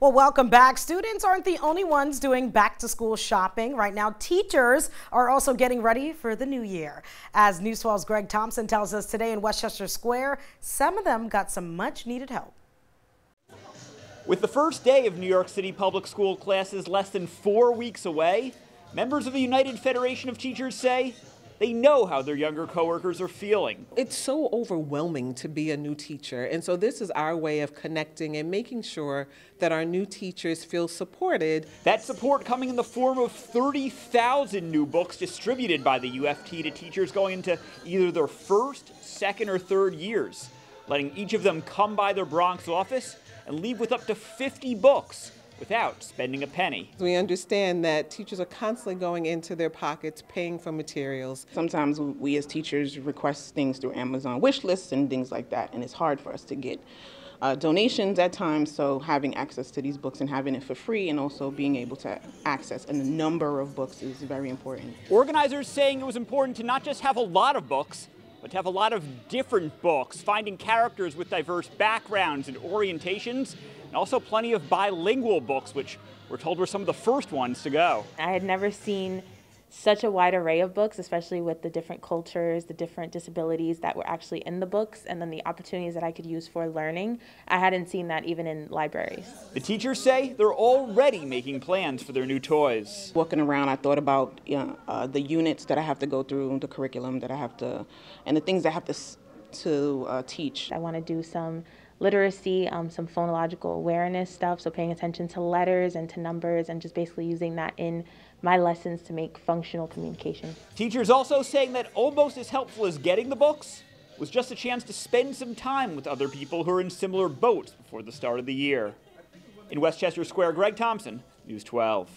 Well, welcome back. Students aren't the only ones doing back to school shopping. Right now, teachers are also getting ready for the new year. As News 12's Greg Thompson tells us today in Westchester Square, some of them got some much needed help. With the first day of New York City public school classes less than four weeks away, members of the United Federation of Teachers say they know how their younger coworkers are feeling. It's so overwhelming to be a new teacher. And so this is our way of connecting and making sure that our new teachers feel supported. That support coming in the form of 30,000 new books distributed by the UFT to teachers going into either their first, second, or third years, letting each of them come by their Bronx office and leave with up to 50 books without spending a penny. We understand that teachers are constantly going into their pockets paying for materials. Sometimes we as teachers request things through Amazon wish lists and things like that, and it's hard for us to get uh, donations at times, so having access to these books and having it for free and also being able to access a number of books is very important. Organizers saying it was important to not just have a lot of books, but to have a lot of different books, finding characters with diverse backgrounds and orientations, and also plenty of bilingual books, which we're told were some of the first ones to go. I had never seen such a wide array of books, especially with the different cultures, the different disabilities that were actually in the books, and then the opportunities that I could use for learning. I hadn't seen that even in libraries. The teachers say they're already making plans for their new toys. Walking around, I thought about you know, uh, the units that I have to go through, the curriculum that I have to, and the things I have to to uh, teach. I want to do some literacy, um, some phonological awareness stuff, so paying attention to letters and to numbers and just basically using that in my lessons to make functional communication. Teachers also saying that almost as helpful as getting the books was just a chance to spend some time with other people who are in similar boats before the start of the year. In Westchester Square, Greg Thompson, News 12.